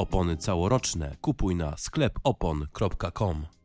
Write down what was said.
Opony całoroczne kupuj na sklepopon.com.